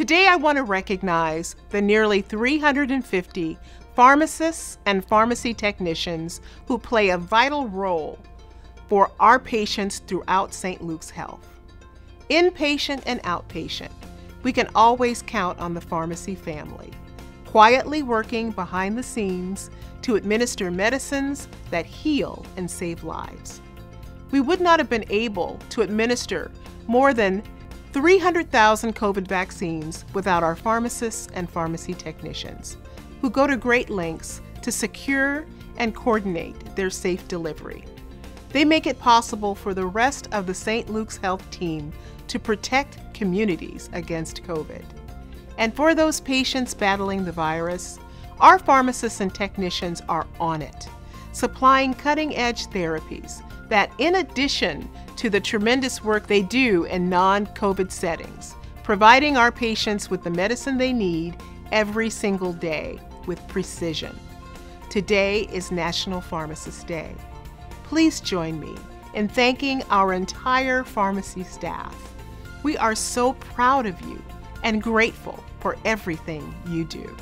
Today, I want to recognize the nearly 350 pharmacists and pharmacy technicians who play a vital role for our patients throughout St. Luke's Health. Inpatient and outpatient, we can always count on the pharmacy family, quietly working behind the scenes to administer medicines that heal and save lives. We would not have been able to administer more than 300,000 COVID vaccines without our pharmacists and pharmacy technicians, who go to great lengths to secure and coordinate their safe delivery. They make it possible for the rest of the St. Luke's Health team to protect communities against COVID. And for those patients battling the virus, our pharmacists and technicians are on it, supplying cutting edge therapies that, in addition to the tremendous work they do in non COVID settings, providing our patients with the medicine they need every single day with precision. Today is National Pharmacist Day. Please join me in thanking our entire pharmacy staff. We are so proud of you and grateful for everything you do.